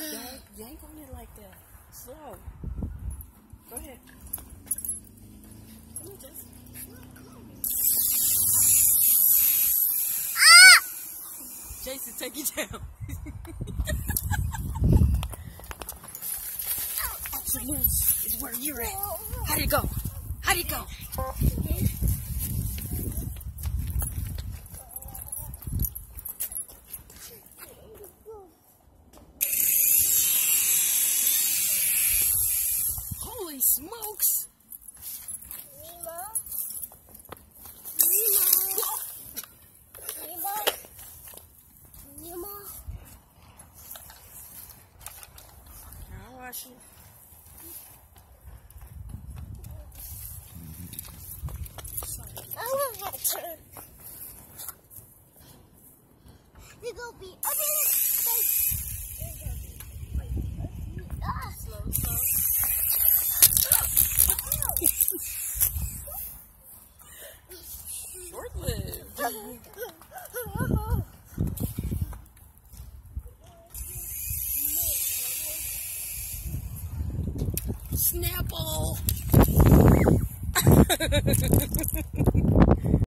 Yank, yank on it like that. Slow. Go ahead. Come here, Jess. Ah! Jason, take it down. Absolute is where you're at. How'd it go? How'd it go? Holy smokes! I'll wash it. They go be a minute. Ah, slow, slow. Short lived. Snapple!